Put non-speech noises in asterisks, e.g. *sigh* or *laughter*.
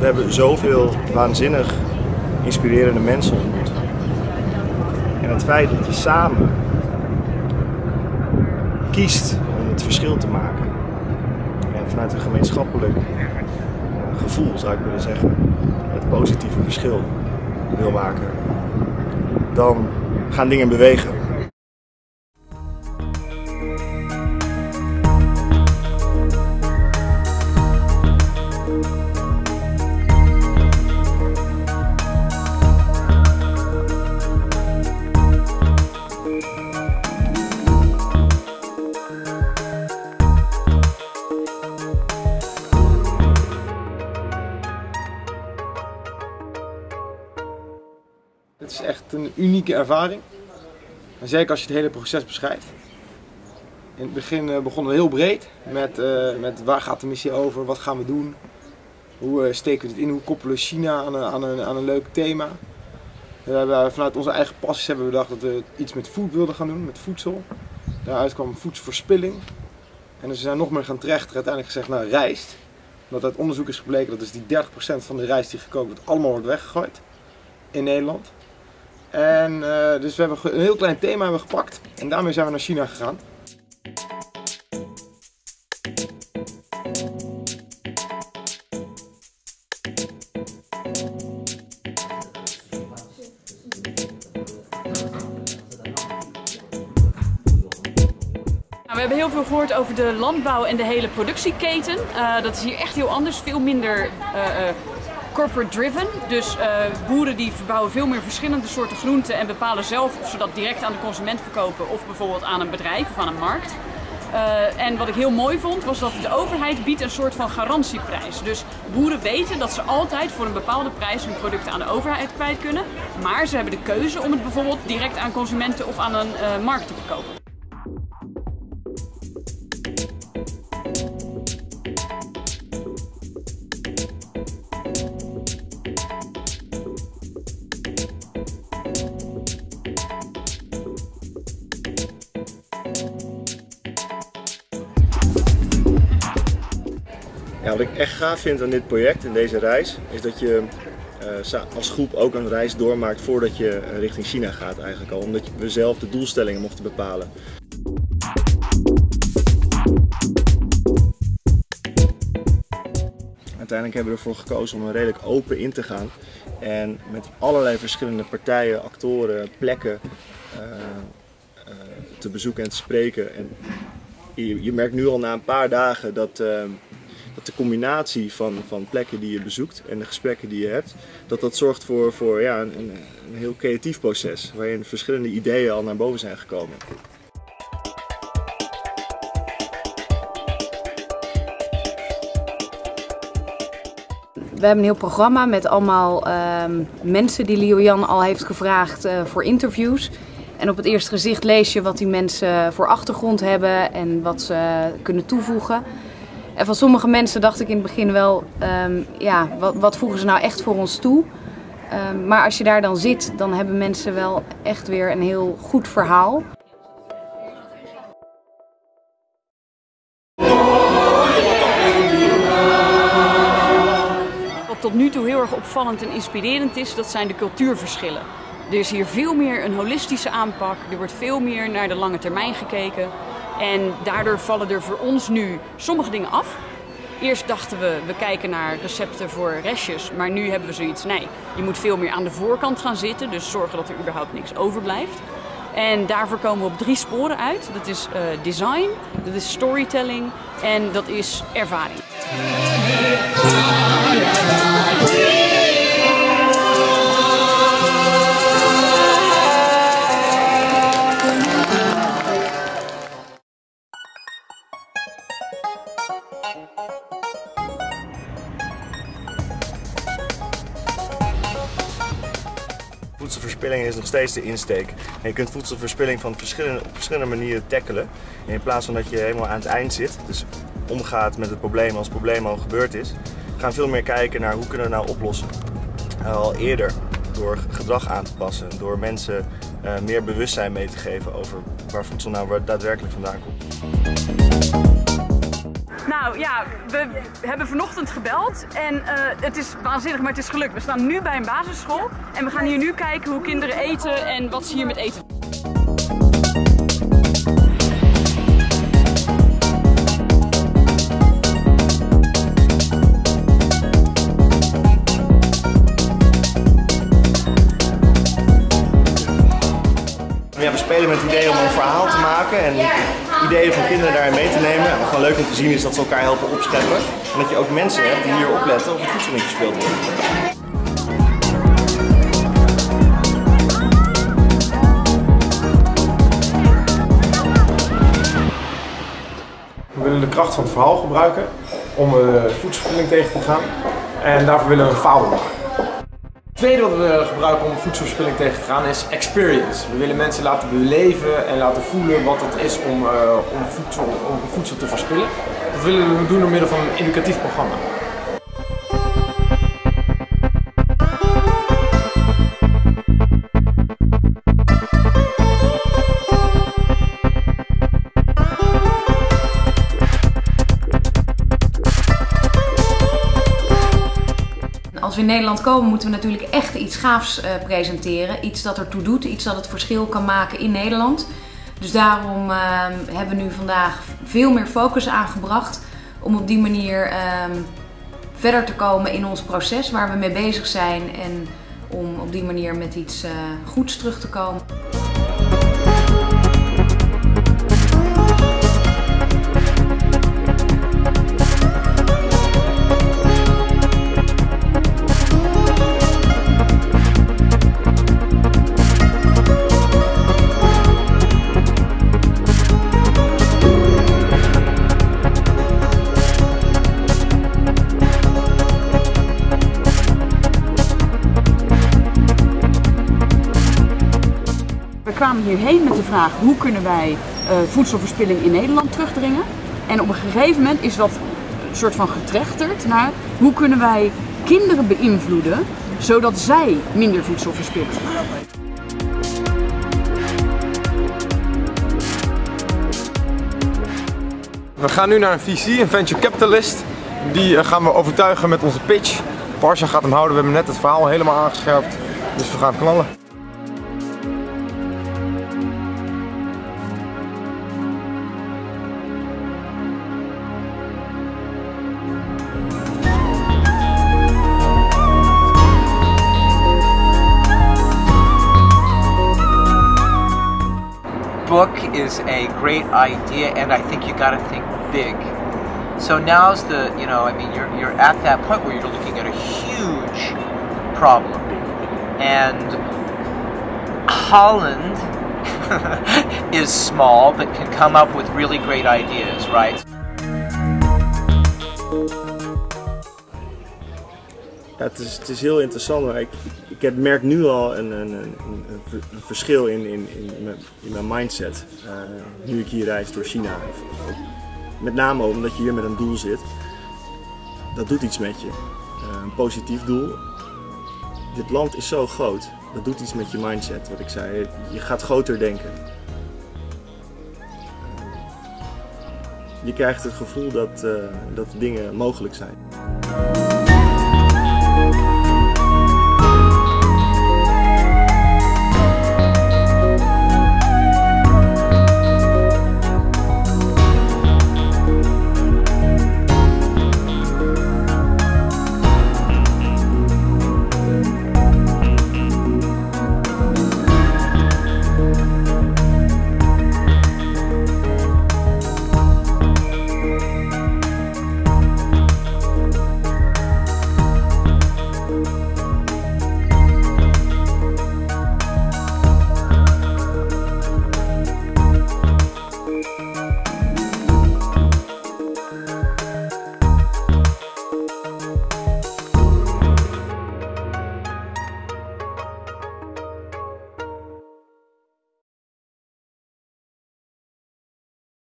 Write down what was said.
We hebben zoveel waanzinnig inspirerende mensen ontmoet. En het feit dat je samen kiest om het verschil te maken. En vanuit een gemeenschappelijk gevoel zou ik willen zeggen, het positieve verschil wil maken. Dan gaan dingen bewegen. Unieke ervaring. En zeker als je het hele proces beschrijft. In het begin eh, begonnen we heel breed met, eh, met waar gaat de missie over, wat gaan we doen, hoe eh, steken we het in, hoe koppelen we China aan een, aan een, aan een leuk thema. We hebben, vanuit onze eigen passies hebben we bedacht dat we iets met food wilden gaan doen, met voedsel. Daaruit kwam voedselverspilling. En dus we zijn nog meer gaan trechten, uiteindelijk gezegd naar rijst. Omdat uit onderzoek is gebleken dat dus die 30% van de rijst die gekookt wordt allemaal wordt weggegooid in Nederland. En uh, dus we hebben een heel klein thema hebben gepakt en daarmee zijn we naar China gegaan. We hebben heel veel gehoord over de landbouw en de hele productieketen. Uh, dat is hier echt heel anders, veel minder uh, corporate driven. Dus boeren die verbouwen veel meer verschillende soorten groenten en bepalen zelf of ze dat direct aan de consument verkopen of bijvoorbeeld aan een bedrijf of aan een markt. En wat ik heel mooi vond was dat de overheid biedt een soort van garantieprijs. Dus boeren weten dat ze altijd voor een bepaalde prijs hun producten aan de overheid kwijt kunnen. Maar ze hebben de keuze om het bijvoorbeeld direct aan consumenten of aan een markt te verkopen. Wat ik echt gaaf vind aan dit project en deze reis, is dat je uh, als groep ook een reis doormaakt voordat je richting China gaat eigenlijk al. Omdat we zelf de doelstellingen mochten bepalen. Uiteindelijk hebben we ervoor gekozen om er redelijk open in te gaan. En met allerlei verschillende partijen, actoren, plekken uh, te bezoeken en te spreken. En je, je merkt nu al na een paar dagen dat dat de combinatie van, van plekken die je bezoekt en de gesprekken die je hebt, dat dat zorgt voor, voor ja, een, een heel creatief proces waarin verschillende ideeën al naar boven zijn gekomen. We hebben een heel programma met allemaal um, mensen die Leo Jan al heeft gevraagd uh, voor interviews. En op het eerste gezicht lees je wat die mensen voor achtergrond hebben en wat ze kunnen toevoegen. En van sommige mensen dacht ik in het begin wel, um, ja, wat, wat voegen ze nou echt voor ons toe? Um, maar als je daar dan zit, dan hebben mensen wel echt weer een heel goed verhaal. Wat tot nu toe heel erg opvallend en inspirerend is, dat zijn de cultuurverschillen. Er is hier veel meer een holistische aanpak, er wordt veel meer naar de lange termijn gekeken. En daardoor vallen er voor ons nu sommige dingen af. Eerst dachten we, we kijken naar recepten voor restjes, maar nu hebben we zoiets, nee, je moet veel meer aan de voorkant gaan zitten, dus zorgen dat er überhaupt niks overblijft. En daarvoor komen we op drie sporen uit. Dat is uh, design, dat is storytelling en dat is ervaring. Voedselverspilling is nog steeds de insteek. En je kunt voedselverspilling van verschillende, op verschillende manieren tackelen. En in plaats van dat je helemaal aan het eind zit, dus omgaat met het probleem als het probleem al gebeurd is, gaan veel meer kijken naar hoe kunnen we het nou oplossen. Al eerder, door gedrag aan te passen, door mensen uh, meer bewustzijn mee te geven over waar voedsel nou daadwerkelijk vandaan komt. Nou ja, we hebben vanochtend gebeld en uh, het is waanzinnig, maar het is gelukt. We staan nu bij een basisschool en we gaan hier nu kijken hoe kinderen eten en wat ze hier met eten Ja, we spelen met het idee om een verhaal te maken en ideeën van kinderen daarin mee te nemen. En wat gewoon leuk om te zien is dat ze elkaar helpen opscheppen. En dat je ook mensen hebt die hier opletten of het voedsel niet gespeeld wordt. We willen de kracht van het verhaal gebruiken om uh, voedselverspilling tegen te gaan. En daarvoor willen we een fabel maken. Tweede wat we gebruiken om voedselverspilling tegen te gaan is experience. We willen mensen laten beleven en laten voelen wat het is om, uh, om, voedsel, om voedsel te verspillen. Dat willen we doen door middel van een educatief programma. In Nederland komen moeten we natuurlijk echt iets gaafs uh, presenteren. Iets dat ertoe doet, iets dat het verschil kan maken in Nederland. Dus daarom uh, hebben we nu vandaag veel meer focus aangebracht om op die manier uh, verder te komen in ons proces waar we mee bezig zijn en om op die manier met iets uh, goeds terug te komen. Kwamen hierheen met de vraag hoe kunnen wij uh, voedselverspilling in Nederland terugdringen. En op een gegeven moment is dat een soort van getrechterd naar hoe kunnen wij kinderen beïnvloeden zodat zij minder voedsel verspillen. We gaan nu naar een VC, een venture capitalist. Die gaan we overtuigen met onze pitch. Parsha gaat hem houden, we hebben net het verhaal helemaal aangescherpt. Dus we gaan knallen. Book is a great idea, and I think you got to think big. So now's the, you know, I mean, you're you're at that point where you're looking at a huge problem, and Holland *laughs* is small but can come up with really great ideas, right? Het, is, het is heel interessant, maar ik, ik heb, merk nu al een, een, een, een verschil in, in, in, mijn, in mijn mindset. Uh, nu ik hier reis door China. Met name omdat je hier met een doel zit. Dat doet iets met je. Uh, een positief doel. Dit land is zo groot. Dat doet iets met je mindset, wat ik zei. Je gaat groter denken. Je krijgt het gevoel dat, uh, dat dingen mogelijk zijn.